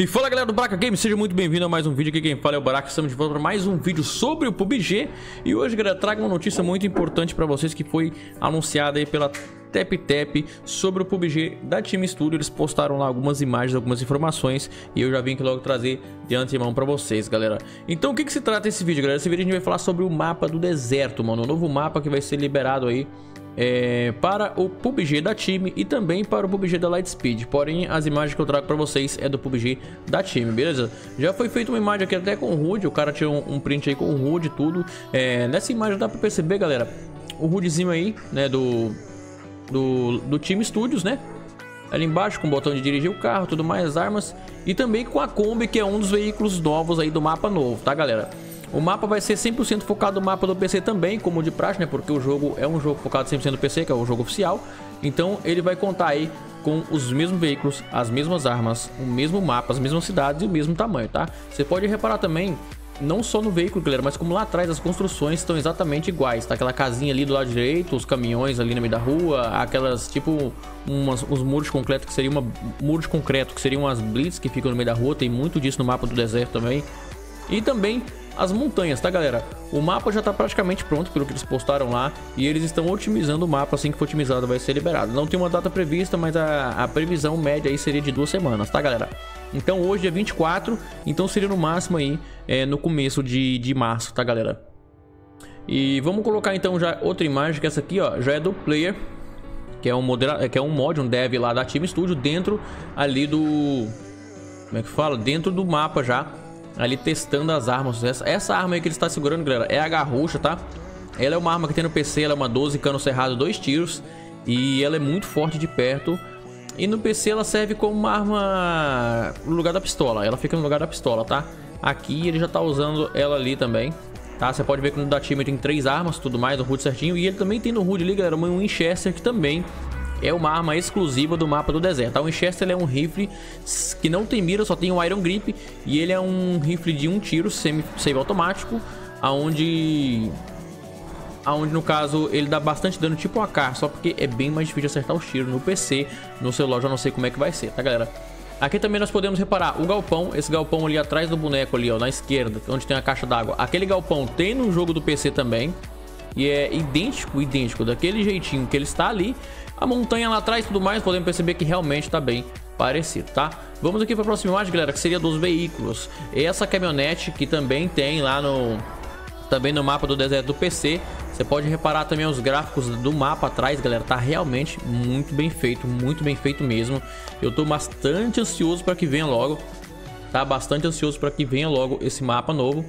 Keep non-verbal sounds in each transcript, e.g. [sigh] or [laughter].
E fala galera do Baraka Games, seja muito bem-vindo a mais um vídeo. Aqui, quem fala é o Baraka, estamos de volta para mais um vídeo sobre o PUBG E hoje galera, trago uma notícia muito importante para vocês que foi anunciada aí pela Tap Tap sobre o PUBG da Team Studio. Eles postaram lá algumas imagens, algumas informações E eu já vim aqui logo trazer de antemão para vocês, galera. Então o que, que se trata esse vídeo, galera? Esse vídeo a gente vai falar sobre o mapa do deserto, mano. O novo mapa que vai ser liberado aí é, para o PUBG da time e também para o PUBG da Lightspeed. Porém, as imagens que eu trago para vocês é do PUBG da time, beleza? Já foi feita uma imagem aqui até com o HUD, o cara tirou um, print aí com o HUD e tudo. É, nessa imagem dá para perceber, galera, o HUDzinho aí, né, do, do, do time Studios, né? Ali embaixo com o botão de dirigir o carro, tudo mais, armas. E também com a Kombi, que é um dos veículos novos aí do mapa novo, tá, galera? O mapa vai ser 100% focado no mapa do PC também, como de praxe, né? Porque o jogo é um jogo focado 100% no PC, que é o jogo oficial. Então ele vai contar aí com os mesmos veículos, as mesmas armas, o mesmo mapa, as mesmas cidades e o mesmo tamanho, tá? Você pode reparar também, não só no veículo, galera, mas como lá atrás as construções estão exatamente iguais, tá? Aquela casinha ali do lado direito, os caminhões ali no meio da rua, aquelas, tipo, umas, uns muros de concreto que seria uma... Muro de concreto, que seriam as blitz que ficam no meio da rua, tem muito disso no mapa do deserto também. E também as montanhas, tá galera? O mapa já tá praticamente pronto pelo que eles postaram lá e eles estão otimizando o mapa, assim que for otimizado vai ser liberado. Não tem uma data prevista, mas a, a previsão média aí seria de duas semanas, tá galera? Então hoje é 24, então seria no máximo aí é, no começo de, de março, tá galera? E vamos colocar então já outra imagem, que essa aqui ó, já é do player, que é um, que é um mod, um dev lá da Team Studio, dentro ali do... Como é que fala? Dentro do mapa já ali testando as armas. Essa, essa arma aí que ele está segurando, galera, é a garrucha, tá? Ela é uma arma que tem no PC, ela é uma 12 cano cerrado, dois tiros. E ela é muito forte de perto. E no PC ela serve como uma arma no lugar da pistola. Ela fica no lugar da pistola, tá? Aqui ele já tá usando ela ali também. Tá? Você pode ver que no da time tem três armas, tudo mais, no HUD certinho. E ele também tem no HUD ali, galera, um Winchester que também é uma arma exclusiva do mapa do deserto. O Winchester é um rifle que não tem mira, só tem um Iron Grip. E ele é um rifle de um tiro semi-automático, aonde... Aonde no caso ele dá bastante dano tipo AK, só porque é bem mais difícil acertar os tiros no PC. No celular já não sei como é que vai ser, tá galera? Aqui também nós podemos reparar o galpão, esse galpão ali atrás do boneco ali, ó, na esquerda, onde tem a caixa d'água. Aquele galpão tem no jogo do PC também. E é idêntico, idêntico, daquele jeitinho que ele está ali. A montanha lá atrás e tudo mais, podemos perceber que realmente está bem parecido, tá? Vamos aqui para a próxima imagem, galera, que seria dos veículos. Essa caminhonete que também tem lá no... Também no mapa do deserto do PC. Você pode reparar também os gráficos do mapa atrás, galera. Tá realmente muito bem feito, muito bem feito mesmo. Eu tô bastante ansioso para que venha logo. Tá bastante ansioso para que venha logo esse mapa novo.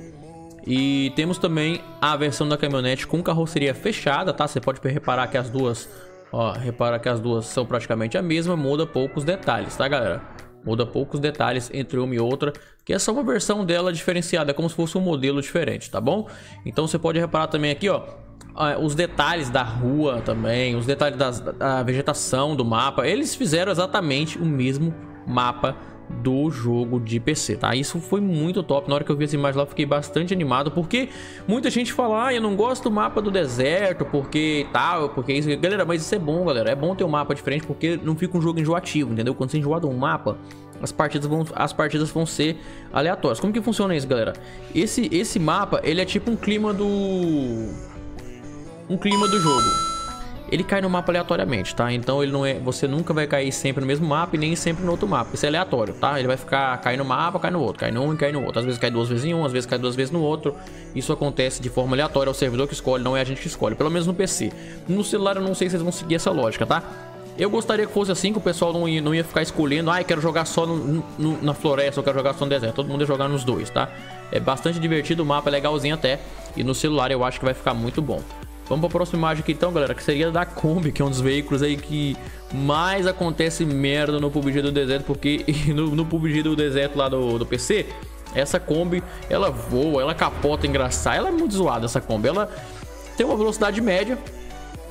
E temos também a versão da caminhonete com carroceria fechada, tá? Você pode reparar que as duas, ó, repara que as duas são praticamente a mesma, muda poucos detalhes, tá, galera? Muda poucos detalhes entre uma e outra, que é só uma versão dela diferenciada, como se fosse um modelo diferente, tá bom? Então você pode reparar também aqui, ó, os detalhes da rua também, os detalhes das, da vegetação do mapa, eles fizeram exatamente o mesmo mapa do jogo de PC, tá? Isso foi muito top. Na hora que eu vi essa imagem lá, fiquei bastante animado, porque muita gente fala, ah, eu não gosto do mapa do deserto, porque tal, porque isso. Galera, mas isso é bom, galera. É bom ter um mapa diferente, porque não fica um jogo enjoativo, entendeu? Quando você enjoado um mapa, as partidas vão, as partidas vão ser aleatórias. Como que funciona isso, galera? Esse, esse mapa, ele é tipo um clima do... Um clima do jogo ele cai no mapa aleatoriamente, tá? Então ele não é, você nunca vai cair sempre no mesmo mapa e nem sempre no outro mapa. Isso é aleatório, tá? Ele vai ficar cair no mapa, cai no outro, cai no um e cai no outro. Às vezes cai duas vezes em um, às vezes cai duas vezes no outro. Isso acontece de forma aleatória, é o servidor que escolhe, não é a gente que escolhe. Pelo menos no PC. No celular eu não sei se vocês vão seguir essa lógica, tá? Eu gostaria que fosse assim, que o pessoal não ia, não ia ficar escolhendo, ah, quero jogar só no, no, na floresta, ou quero jogar só no deserto. Todo mundo ia jogar nos dois, tá? É bastante divertido, o mapa é legalzinho até. E no celular eu acho que vai ficar muito bom. Vamos para a próxima imagem aqui então, galera, que seria da Kombi, que é um dos veículos aí que mais acontece merda no PUBG do deserto, porque [laughs] no, no PUBG do deserto lá do, do PC, essa Kombi, ela voa, ela capota engraçada, ela é muito zoada essa Kombi, ela tem uma velocidade média,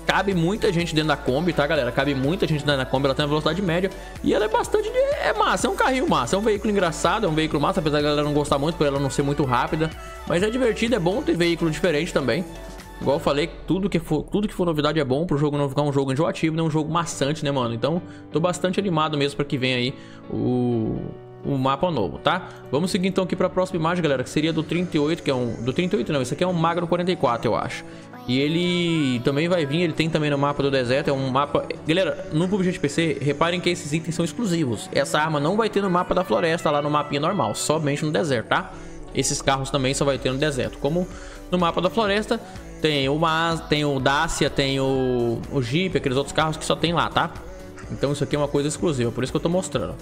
cabe muita gente dentro da Kombi, tá, galera? Cabe muita gente dentro da Kombi, ela tem uma velocidade média e ela é bastante... De... é massa, é um carrinho massa, é um veículo engraçado, é um veículo massa, apesar da galera não gostar muito por ela não ser muito rápida, mas é divertido, é bom ter veículo diferente também. Igual eu falei, tudo que for, tudo que for novidade é bom pro jogo não ficar um jogo enjoativo, nem um jogo maçante, né, mano? Então, tô bastante animado mesmo para que venha aí o o mapa novo, tá? Vamos seguir então aqui para a próxima imagem, galera, que seria do 38, que é um... Do 38 não, esse aqui é um Magno 44, eu acho. E ele também vai vir, ele tem também no mapa do deserto, é um mapa... Galera, no PUBG de PC, reparem que esses itens são exclusivos. Essa arma não vai ter no mapa da floresta, lá no mapinha normal, somente no deserto, tá? Esses carros também só vai ter no deserto. Como no mapa da floresta, tem o Mas, tem o Dacia, tem o, o Jeep, aqueles outros carros que só tem lá, tá? Então isso aqui é uma coisa exclusiva, por isso que eu tô mostrando.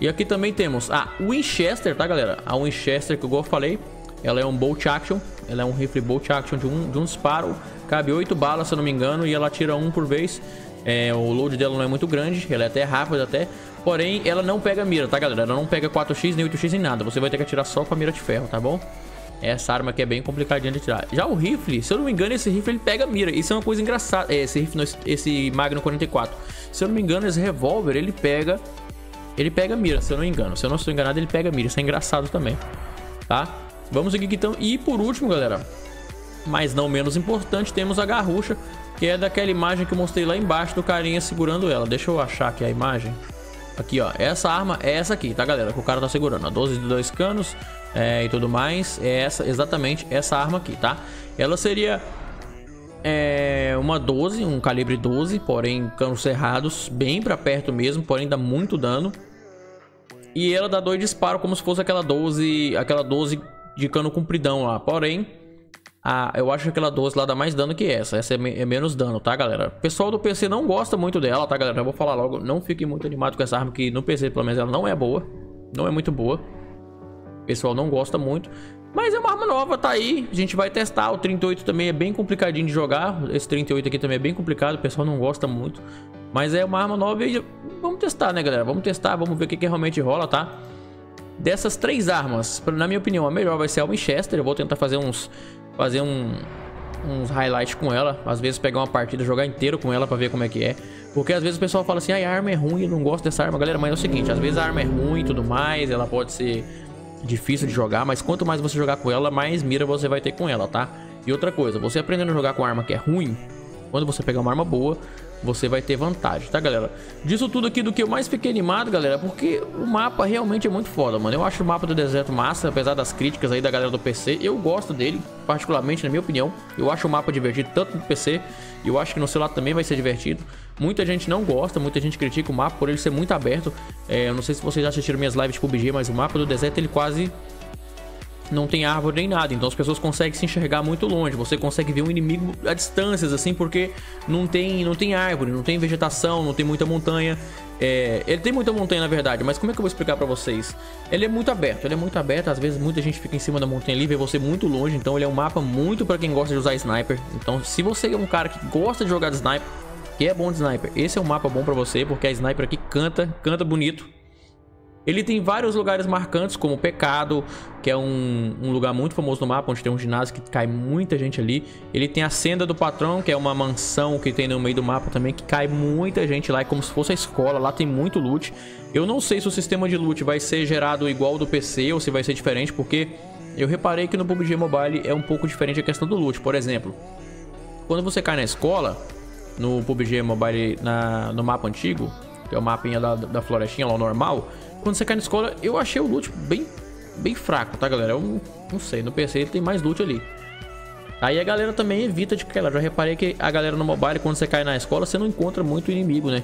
E aqui também temos a Winchester, tá galera? A Winchester que eu falei, ela é um bolt action, ela é um rifle bolt action de um, de um disparo, cabe 8 balas se eu não me engano e ela tira um por vez. É, o load dela não é muito grande, ela é até rápida até, porém ela não pega mira, tá galera? Ela não pega 4x nem 8x em nada, você vai ter que atirar só com a mira de ferro, tá bom? Essa arma aqui é bem complicadinha de tirar. Já o rifle, se eu não me engano, esse rifle ele pega mira. Isso é uma coisa engraçada. É, esse rifle, esse Magnum 44. Se eu não me engano, esse revólver ele pega ele pega mira, se eu não me engano. Se eu não estou enganado, ele pega mira. Isso é engraçado também, tá? Vamos seguir então. E por último, galera, mas não menos importante, temos a garrucha, que é daquela imagem que eu mostrei lá embaixo do carinha segurando ela. Deixa eu achar aqui a imagem. Aqui, ó. Essa arma é essa aqui, tá, galera? Que o cara tá segurando. A 12 de dois canos é, e tudo mais. É essa, exatamente essa arma aqui, tá? Ela seria é uma 12, um calibre 12, porém canos cerrados, bem para perto mesmo, porém dá muito dano. E ela dá dois disparos como se fosse aquela 12, aquela 12 de cano compridão lá. Porém, a, eu acho que aquela 12 lá dá mais dano que essa. Essa é, me, é, menos dano, tá, galera? O pessoal do PC não gosta muito dela, tá, galera? Eu vou falar logo. Não fique muito animado com essa arma, que no PC, pelo menos, ela não é boa. Não é muito boa. O pessoal não gosta muito. Mas é uma arma nova, tá aí. A gente vai testar. O 38 também é bem complicadinho de jogar. Esse 38 aqui também é bem complicado. O pessoal não gosta muito. Mas é uma arma nova e vamos testar, né, galera? Vamos testar, vamos ver o que, que realmente rola, tá? Dessas três armas, na minha opinião, a melhor vai ser a Winchester. Eu vou tentar fazer uns... Fazer um, uns highlights com ela. Às vezes pegar uma partida, jogar inteiro com ela pra ver como é que é. Porque às vezes o pessoal fala assim, ah, a arma é ruim, eu não gosto dessa arma. Galera, mas é o seguinte, às vezes a arma é ruim e tudo mais, ela pode ser difícil de jogar, mas quanto mais você jogar com ela, mais mira você vai ter com ela, tá? E outra coisa, você aprendendo a jogar com arma que é ruim, quando você pegar uma arma boa, você vai ter vantagem, tá, galera? Disso tudo aqui do que eu mais fiquei animado, galera, porque o mapa realmente é muito foda, mano. Eu acho o mapa do deserto massa, apesar das críticas aí da galera do PC. Eu gosto dele, particularmente, na minha opinião. Eu acho o mapa divertido, tanto no PC, e eu acho que no celular também vai ser divertido. Muita gente não gosta, muita gente critica o mapa por ele ser muito aberto. É, eu não sei se vocês já assistiram minhas lives de PUBG, mas o mapa do deserto, ele quase não tem árvore nem nada, então as pessoas conseguem se enxergar muito longe. Você consegue ver um inimigo a distâncias, assim, porque não tem, não tem árvore, não tem vegetação, não tem muita montanha. É, ele tem muita montanha, na verdade, mas como é que eu vou explicar pra vocês? Ele é muito aberto, ele é muito aberto, às vezes muita gente fica em cima da montanha ali, vê você muito longe, então ele é um mapa muito para quem gosta de usar sniper. Então, se você é um cara que gosta de jogar de sniper, que é bom de sniper, esse é um mapa bom para você, porque a sniper aqui canta, canta bonito, ele tem vários lugares marcantes, como o Pecado, que é um, um, lugar muito famoso no mapa, onde tem um ginásio que cai muita gente ali. Ele tem a Senda do Patrão, que é uma mansão que tem no meio do mapa também, que cai muita gente lá, é como se fosse a escola, lá tem muito loot. Eu não sei se o sistema de loot vai ser gerado igual ao do PC ou se vai ser diferente, porque eu reparei que no PUBG Mobile é um pouco diferente a questão do loot. Por exemplo, quando você cai na escola, no PUBG Mobile na, no mapa antigo, que é o mapinha da, da florestinha lá, normal quando você cai na escola, eu achei o loot bem, bem fraco, tá, galera? Eu não sei, no PC tem mais loot ali. Aí a galera também evita de cair lá. Já reparei que a galera no mobile, quando você cai na escola, você não encontra muito inimigo, né?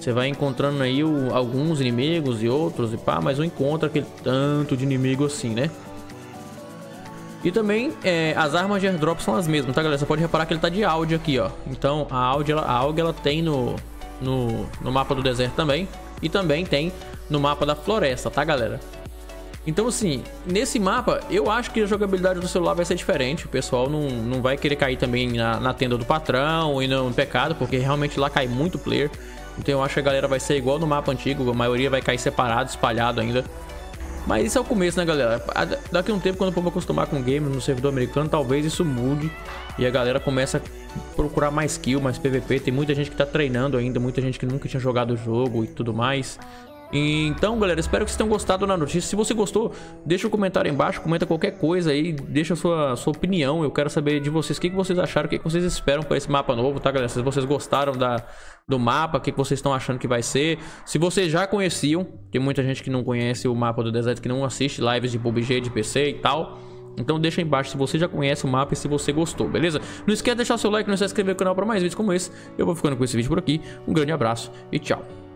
Você vai encontrando aí o, alguns inimigos e outros e pá, mas não encontra aquele tanto de inimigo assim, né? E também é, as armas de airdrop são as mesmas, tá galera? Você pode reparar que ele tá de áudio aqui, ó. Então a áudio, a áudio ela tem no, no, no mapa do deserto também. E também tem no mapa da floresta, tá, galera? Então, assim, nesse mapa, eu acho que a jogabilidade do celular vai ser diferente. O pessoal não, não vai querer cair também na, na tenda do patrão e no pecado, porque realmente lá cai muito player. Então eu acho que a galera vai ser igual no mapa antigo, a maioria vai cair separado, espalhado ainda. Mas isso é o começo, né, galera? Daqui a um tempo, quando o povo acostumar com o game no servidor americano, talvez isso mude e a galera começa a procurar mais kill, mais PVP. Tem muita gente que tá treinando ainda, muita gente que nunca tinha jogado o jogo e tudo mais. Então, galera, espero que vocês tenham gostado da notícia. Se você gostou, deixa um comentário aí embaixo, comenta qualquer coisa aí, deixa a sua, sua opinião. Eu quero saber de vocês o que, que vocês acharam, o que, que vocês esperam para esse mapa novo, tá, galera? Se vocês gostaram da, do mapa, o que, que vocês estão achando que vai ser. Se vocês já conheciam, tem muita gente que não conhece o mapa do deserto, que não assiste lives de PUBG, de PC e tal. Então deixa aí embaixo se você já conhece o mapa e se você gostou, beleza? Não esquece de deixar seu like, não se inscrever no canal para mais vídeos como esse. Eu vou ficando com esse vídeo por aqui. Um grande abraço e tchau.